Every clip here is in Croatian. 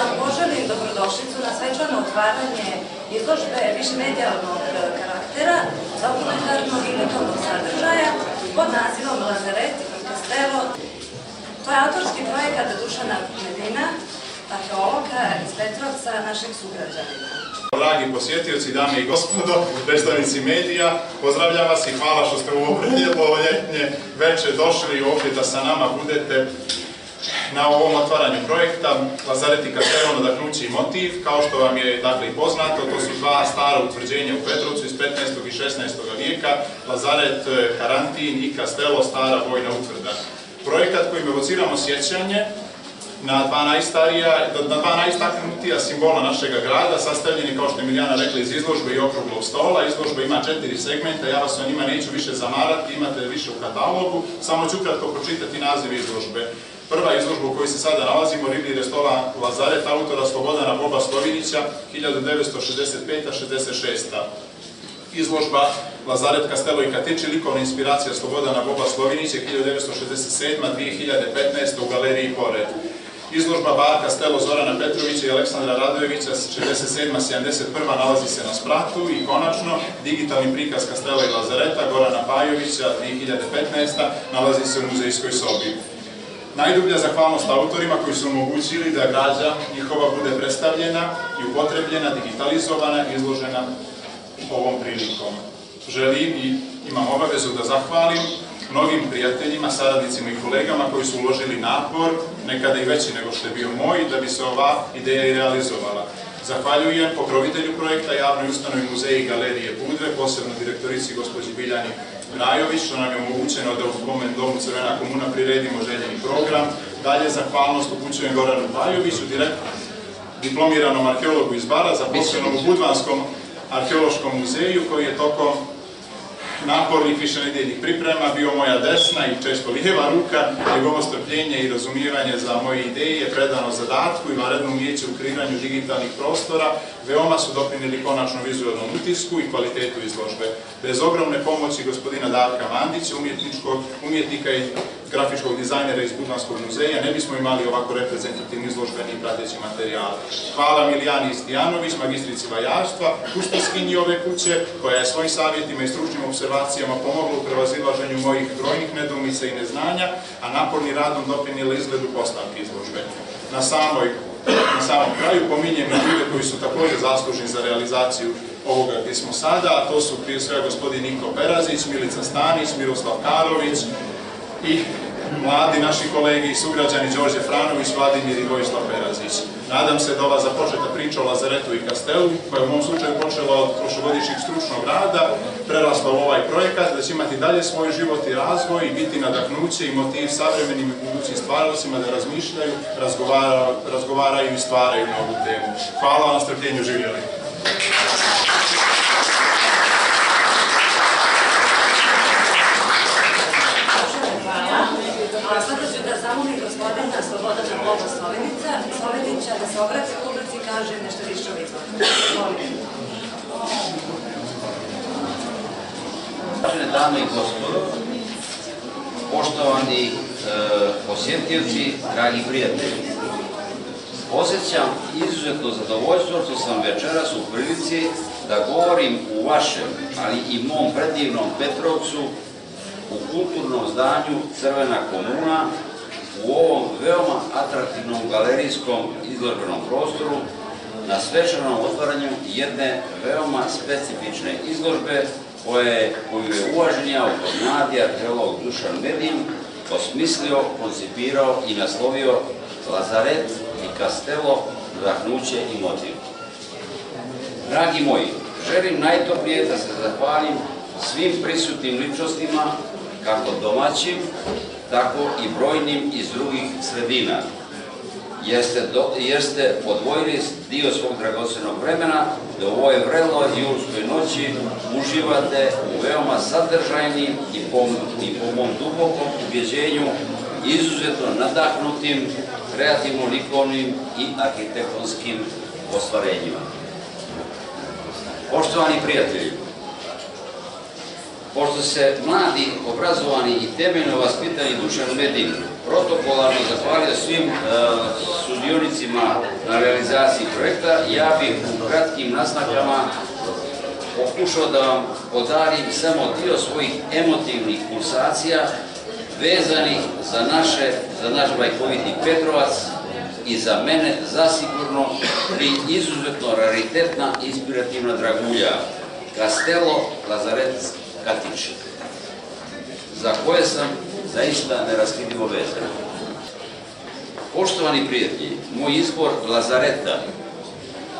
vam poželim dobrodošlicu na svečano otvaranje izložbe višemedijalnog e, karaktera, dokumentarnog i likovnog sadržaja pod nazivom Lazaret i Castello. To je autorski projekat Dušana Medina, arheologa iz Petrovca, našeg sugrađanina. Dragi posjetioci, dame i gospodo, predstavnici medija, pozdravljam vas i hvala što ste u ovo ljetnje večer došli ovdje da sa nama budete na ovom otvaranju projekta Lazaret i Castello nadahnući motiv. Kao što vam je dakle, i poznato, to su dva stara utvrđenja u Petrovcu iz 15. i 16. vijeka, Lazaret Karantin i Castello stara vojna utvrda. Projekat kojim evociramo sjećanje na dva najstarija, na dva najistaknutija simbola našega grada, sastavljeni, kao što je Miljana rekla, iz izložbe i okruglog stola. Izložba ima četiri segmenta, ja vas o njima neću više zamarati, imate više u katalogu, samo ću ukratko pročitati naziv izložbe. Prva izložba u kojoj se sada nalazimo, Riblji restoran Lazaret, autora Slobodana Boba Slovinića, 1965-66. Izložba Lazaret Castello i Katići, likovna inspiracija Slobodana Boba Slovinića, 1967-2015 u galeriji Pored. Izložba Bar Castello Zorana Petrovića i Aleksandra Radojevića 67-71 nalazi se na spratu i konačno digitalni prikaz Castello i Lazareta Gorana Pajovića 2015 nalazi se u muzejskoj sobi. Najdublja zahvalnost autorima koji su omogućili da građa njihova bude predstavljena i upotrebljena, digitalizovana i izložena ovom prilikom. Želim i imam obavezu da zahvalim mnogim prijateljima, saradnicima i kolegama koji su uložili napor, nekada i veći nego što je bio moj, da bi se ova ideja i realizovala. Zahvaljujem pokrovitelju projekta javnoj ustanovi muzeji i galerije Budve, posebno direktorici gospođi Biljani Brajović, što nam je omogućeno da u spomen domu Crvena komuna priredimo željeni program. Dalje zahvalnost upućujem Goranu Bajoviću, diplomiranom arheologu iz Bara, zaposlenom u Budvanskom arheološkom muzeju, koji je tokom napornih višenedeljnih priprema bio moja desna i često lijeva ruka, njegovo strpljenje i razumijevanje za moje ideje predano zadatku i varedno umijeće u kreiranju digitalnih prostora veoma su doprinili konačnom vizualnom utisku i kvalitetu izložbe. Bez ogromne pomoći gospodina Darka Mandića, umjetnika i grafičkog dizajnera iz Budvanskog muzeja, ne bismo imali ovako reprezentativni izložbeni prateći materijal. Hvala Milijani Stijanović, magistrici vajarstva, kustoskinji ove kuće, koja je svojim savjetima i stručnim observacijama pomogla u prevazilaženju mojih brojnih nedumica i neznanja, a naporni radom doprinijela izgledu postavke izložbe. Na samoj na samom kraju pominjem i ljude koji su također zaslužni za realizaciju ovoga gdje smo sada, a to su prije svega gospodin Niko Perazić, Milica Stanić, Miroslav Karović, i mladi naši kolegi i sugrađani Đorđe Franović, Vladimir i Vojislav Perazić. Nadam se da ova započeta priča o Lazaretu i Kastelu, koja je u mom slučaju počela od prošlogodišnjeg stručnog rada, prerasla u ovaj projekat, da će imati dalje svoj život i razvoj i biti nadahnuće i motiv savremenim i budućim stvaralcima da razmišljaju, razgovaraju i stvaraju na ovu temu. Hvala vam na strpljenju, živjeli! sada ću da zamolim gospodina Slobodana Boba Slovenića da se obrati publici i kaže nešto više o. Uvažene dame i gospodo, poštovani e, dragi prijatelji, osjećam izuzetno zadovoljstvo što sam večeras u prilici da govorim u vašem, ali i mom predivnom Petrovcu u kulturnom zdanju Crvena komuna u ovom veoma atraktivnom galerijskom izložbenom prostoru na svečanom otvaranju jedne veoma specifične izložbe koju je uvaženi autor mladi arheolog Dušan Medin osmislio, koncipirao i naslovio Lazaret i Kastelo, zahnuće i motiv. Dragi moji, želim najtoplije da se zahvalim svim prisutnim ličnostima kako domaćim, tako i brojnim iz drugih sredina. Jeste, jeste odvojili dio svog dragocenog vremena da u ovoj vreloj julskoj noći uživate u veoma sadržajnim i po, i po mom dubokom ubjeđenju izuzetno nadahnutim, kreativno-likovnim i arhitektonskim ostvarenjima. Poštovani prijatelji, pošto se mladi, obrazovani i temeljno vaspitani Dušan Medin protokolarno zahvalio svim e, sudionicima na realizaciji projekta, ja bih u kratkim naznakama pokušao da vam podarim samo dio svojih emotivnih pulsacija vezanih za naše, za naš bajkoviti Petrovac i za mene zasigurno pri izuzetno raritetna inspirativna dragulja Castello Lazaret Katić, za koje sam zaista neraskidivo vezan. Poštovani prijatelji, moj izbor Lazareta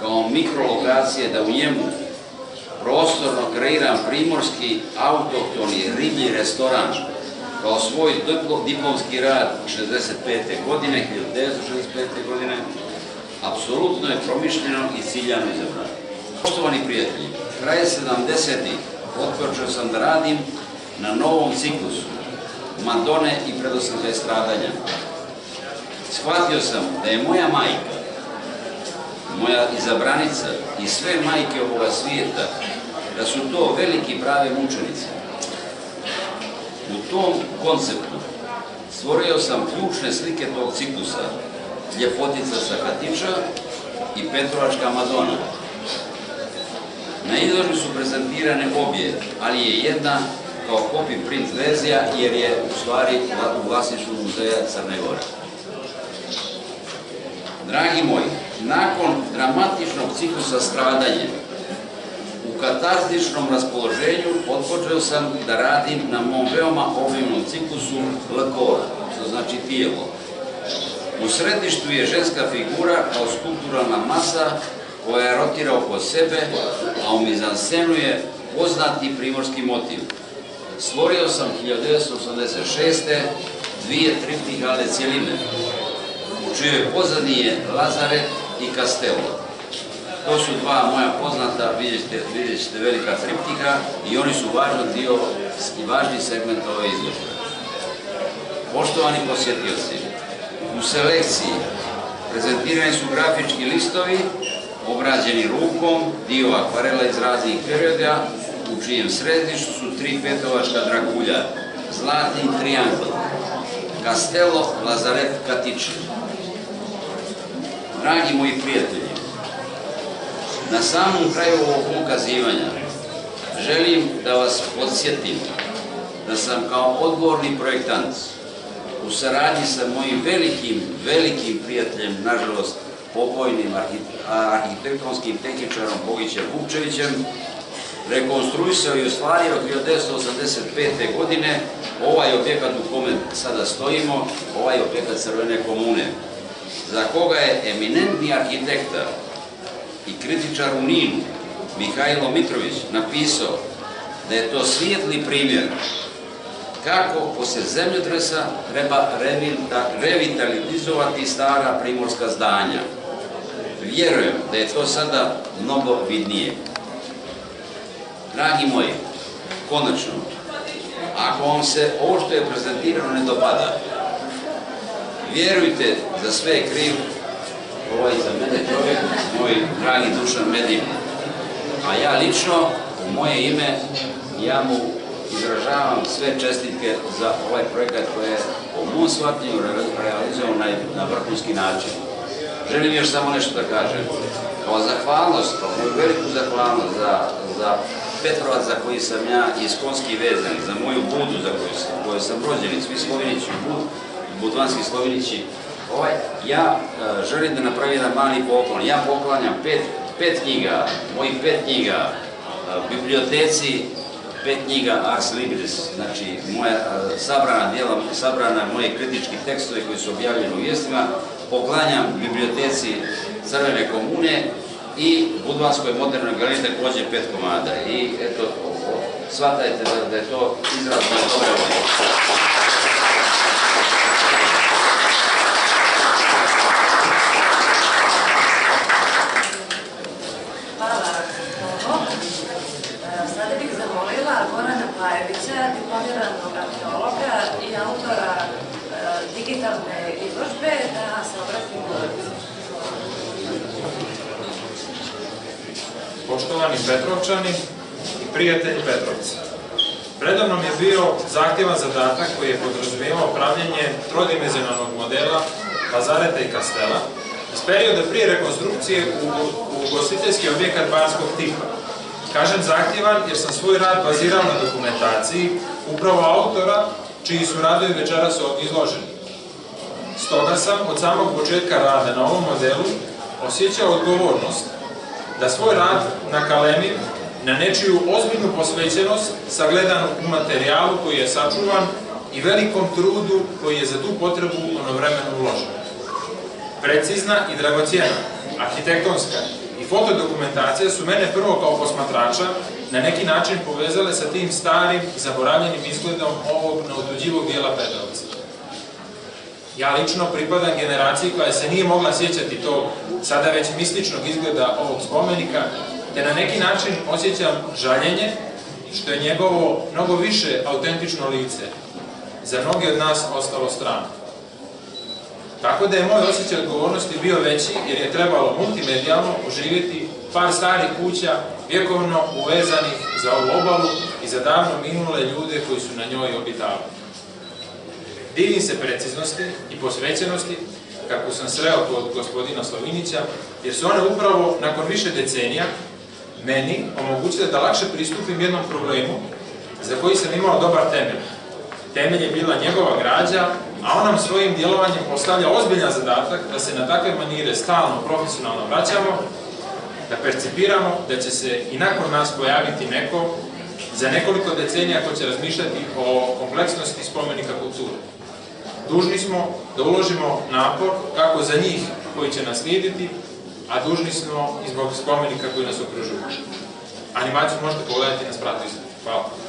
kao mikrolokacije da u njemu prostorno kreiram primorski autohtoni riblji restoran kao svoj diplomski rad 65. godine, 1965. godine, apsolutno je promišljeno i ciljano izabrano. Poštovani prijatelji, kraj 70-ih otpočeo sam da radim na novom ciklusu Madone i predosljede stradanja. Shvatio sam da je moja majka, moja izabranica i sve majke ovoga svijeta, da su to veliki prave mučenici. U tom konceptu stvorio sam ključne slike tog ciklusa, Ljepotica sa i Petrovačka Madona. Na izložbi su prezentirane obje, ali je jedna kao copy print verzija jer je u stvari u vlasništvu muzeja Crne Gore. Dragi moji, nakon dramatičnog ciklusa stradanja, u katarstičnom raspoloženju odpočeo sam da radim na mom veoma obimnom ciklusu što znači tijelo. U središtu je ženska figura kao skulpturalna masa koja rotira oko sebe, a u mizansenu je poznati primorski motiv. Stvorio sam 1986. dvije triptikale cijeline, u čijoj pozadini je Lazaret i Castello. To su dva moja poznata, vidjet ćete, velika triptika i oni su važan dio i važni segment ove izložbe. Poštovani posjetioci, u selekciji prezentirani su grafički listovi obrađeni rukom, dio akvarela iz raznih perioda, u čijem središtu su tri petovačka dragulja, zlatni triangl, Castello Lazaret Katiči. Dragi moji prijatelji, na samom kraju ovog ukazivanja želim da vas podsjetim da sam kao odgovorni projektant u saradnji sa mojim velikim, velikim prijateljem, nažalost, pokojnim arhitektonskim tehničarom Bogićem Vukčevićem, rekonstruisao i ostvario 1985. godine ovaj objekat u kome sada stojimo, ovaj objekat Crvene komune, za koga je eminentni arhitekta i kritičar u Ninu, Mihajlo Mitrović, napisao da je to svijetli primjer kako poslije zemljotresa treba revitalizovati stara primorska zdanja. Vjerujem da je to sada mnogo vidnije. Dragi moji, konačno, ako vam se ovo što je prezentirano ne dopada, vjerujte za sve je kriv ovaj za mene čovjek, moj dragi Dušan Medin. A ja lično, u moje ime, ja mu izražavam sve čestitke za ovaj projekat koji je po mom shvatljenju realizovan na, vrhunski način. Želim još samo nešto da kažem. Kao zahvalnost, kao veliku zahvalnost za, za Petrovac za koji sam ja iskonski vezan, za moju budu za koju sam, koju sam rođen, svi Slovenići, bud, budvanski Slovenići, ovaj, ja e, želim da napravim jedan mali poklon. Ja poklanjam pet, pet knjiga, mojih pet knjiga, e, biblioteci, pet knjiga Ars Libris, znači moja e, sabrana dijela, sabrana moje kritički tekstove koji su objavljeni u vijestima, poklanjam biblioteci Crvene komune i Budvanskoj modernoj galeriji također pet komada. I eto, shvatajte da, da je to izrazno i autora e, digitalne izložbe da se obratimo Poštovani Petrovčani i prijatelji Petrovca, Predavnom je bio zahtjevan zadatak koji je podrazumijevao pravljenje trodimenzionalnog modela Lazareta i Kastela iz perioda prije rekonstrukcije u, ugostiteljski objekat banskog tipa. Kažem zahtjevan jer sam svoj rad bazirao na dokumentaciji upravo autora čiji su radovi večeras izloženi. Stoga sam od samog početka rada na ovom modelu osjećao odgovornost da svoj rad nakalemim na nečiju ozbiljnu posvećenost sagledanu u materijalu koji je sačuvan i velikom trudu koji je za tu potrebu ono vremenu uložen. Precizna i dragocijena, arhitektonska i fotodokumentacija su mene prvo kao posmatrača na neki način povezale sa tim starim, zaboravljenim izgledom ovog neotuđivog dijela Petrovca. Ja lično pripadam generaciji koja se nije mogla sjećati tog sada već mističnog izgleda ovog spomenika, te na neki način osjećam žaljenje što je njegovo mnogo više autentično lice za mnogi od nas ostalo strano. Tako da je moj osjećaj odgovornosti bio veći jer je trebalo multimedijalno oživjeti par starih kuća vjekovno uvezanih za ovu obalu i za davno minule ljude koji su na njoj obitavali. Divim se preciznosti i posvećenosti kako sam sreo kod gospodina Slovinića, jer su one upravo nakon više decenija meni omogućile da lakše pristupim jednom problemu za koji sam imao dobar temelj. Temelj je bila njegova građa, a on nam svojim djelovanjem postavlja ozbiljan zadatak da se na takve manire stalno profesionalno vraćamo, da percipiramo da će se i nakon nas pojaviti neko za nekoliko decenija ko će razmišljati o kompleksnosti spomenika kulture. Dužni smo da uložimo napor kako za njih koji će nas slijediti, a dužni smo i zbog spomenika koji nas okružuju. Animaciju možete pogledati na spratu. Hvala.